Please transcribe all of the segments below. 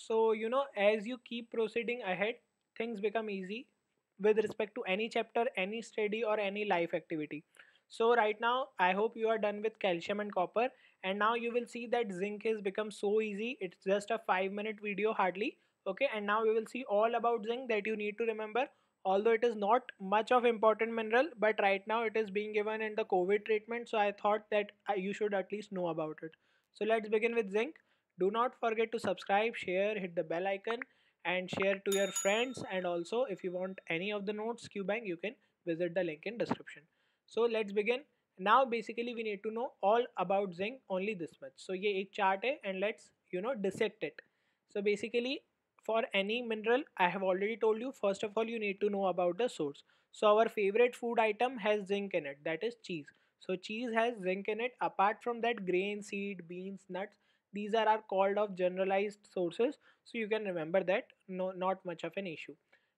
So, you know, as you keep proceeding ahead, things become easy with respect to any chapter, any study, or any life activity. So, right now, I hope you are done with calcium and copper, and now you will see that zinc has become so easy. It's just a five minute video, hardly. Okay, and now you will see all about zinc that you need to remember. Although it is not much of important mineral, but right now it is being given in the COVID treatment, so I thought that uh, you should at least know about it. So let's begin with zinc do not forget to subscribe share hit the bell icon and share to your friends. And also if you want any of the notes qbank you can visit the link in description. So let's begin. Now basically we need to know all about zinc only this much. So this is a chart hai and let's you know dissect it. So basically for any mineral i have already told you first of all you need to know about the source. So our favorite food item has zinc in it that is cheese. So cheese has zinc in it. Apart from that grain seed beans nuts these are, are called of generalized sources so you can remember that no not much of an issue.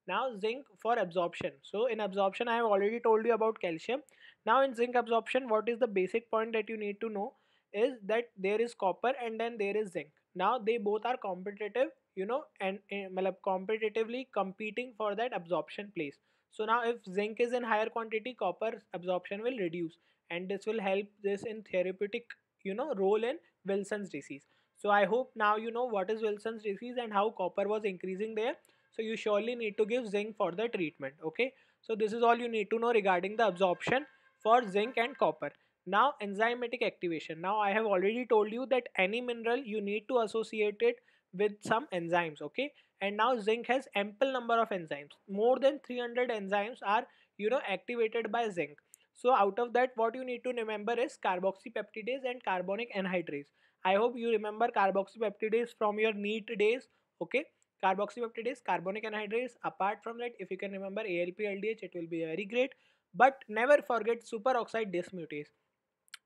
Now zinc for absorption. So in absorption i have already told you about calcium. Now in zinc absorption what is the basic point that you need to know is that there is copper and then there is zinc. Now they both are competitive you know and uh, competitively competing for that absorption place. So now if zinc is in higher quantity copper absorption will reduce and this will help this in therapeutic you know role in Wilson's disease. So I hope now you know what is Wilson's disease and how copper was increasing there. So you surely need to give zinc for the treatment. Okay. So this is all you need to know regarding the absorption for zinc and copper. Now enzymatic activation. Now I have already told you that any mineral you need to associate it with some enzymes. Okay. And now zinc has ample number of enzymes. More than 300 enzymes are you know activated by zinc. So out of that, what you need to remember is carboxypeptidase and carbonic anhydrase. I hope you remember carboxypeptidase from your NEET days. Okay, carboxypeptidase, carbonic anhydrase. Apart from that, if you can remember ALP, LDH, it will be very great. But never forget superoxide dismutase.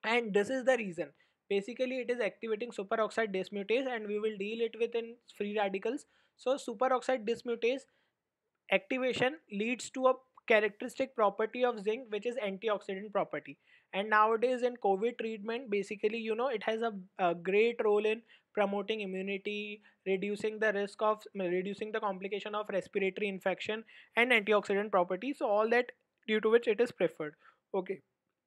And this is the reason. Basically, it is activating superoxide dismutase, and we will deal it with in free radicals. So superoxide dismutase activation leads to a characteristic property of zinc which is antioxidant property. And nowadays in covid treatment basically you know it has a, a, great role in promoting immunity reducing the risk of reducing the complication of respiratory infection and antioxidant properties so all that due to which it is preferred. Okay.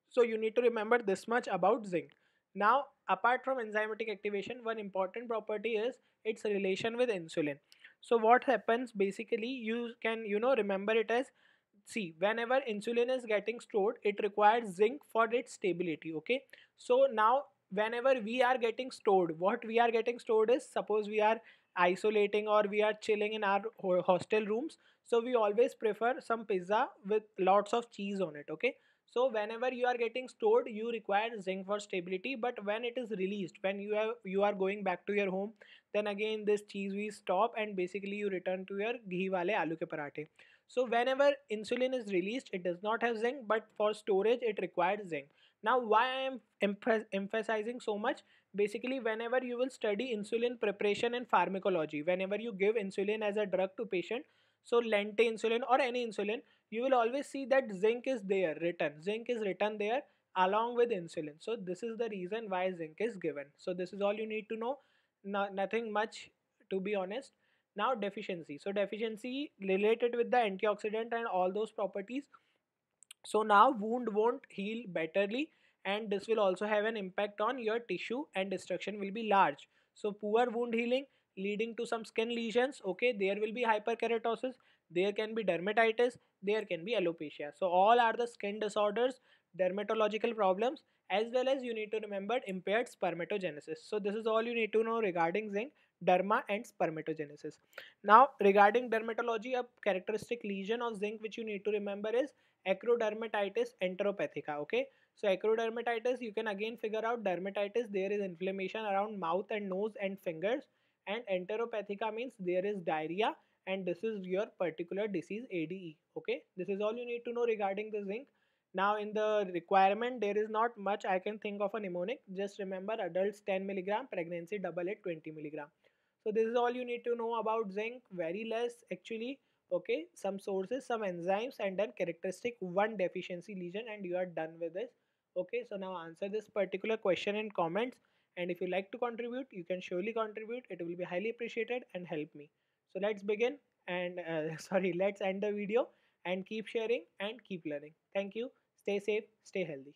So you need to remember this much about zinc. Now apart from enzymatic activation one important property is its relation with insulin. So what happens? Basically you can you know remember it as see whenever insulin is getting stored it requires zinc for its stability okay? So now whenever we are getting stored what we are getting stored is suppose we are isolating or we are chilling in our hostel rooms so we always prefer some pizza with lots of cheese on it okay? So whenever you are getting stored you require zinc for stability but when it is released when you have you are going back to your home then again this cheese we stop and basically you return to your ghee wale aloo ke parathe so whenever insulin is released, it does not have zinc, but for storage, it requires zinc. Now, why I am emphasizing so much? Basically, whenever you will study insulin preparation and pharmacology, whenever you give insulin as a drug to patient, so lente insulin or any insulin, you will always see that zinc is there written. Zinc is written there along with insulin. So this is the reason why zinc is given. So this is all you need to know. No, nothing much to be honest now deficiency. So deficiency related with the antioxidant and all those properties. So now wound won't heal betterly and this will also have an impact on your tissue and destruction will be large. So poor wound healing leading to some skin lesions. Okay there will be hyperkeratosis. There can be dermatitis. There can be alopecia. So all are the skin disorders dermatological problems as well as you need to remember impaired spermatogenesis so this is all you need to know regarding zinc derma and spermatogenesis. Now regarding dermatology, a characteristic lesion of zinc which you need to remember is acrodermatitis enteropathica. Okay, so acrodermatitis you can again figure out dermatitis there is inflammation around mouth and nose and fingers and enteropathica means there is diarrhea and this is your particular disease ADE. Okay, this is all you need to know regarding the zinc. Now in the requirement, there is not much I can think of a mnemonic. Just remember adults 10 milligram, pregnancy double it 20 milligram. So this is all you need to know about zinc, very less actually. Okay, some sources, some enzymes and then characteristic one deficiency lesion and you are done with this. Okay, so now answer this particular question in comments and if you like to contribute, you can surely contribute. It will be highly appreciated and help me. So let's begin and uh, sorry, let's end the video and keep sharing and keep learning. Thank you. Stay safe, stay healthy.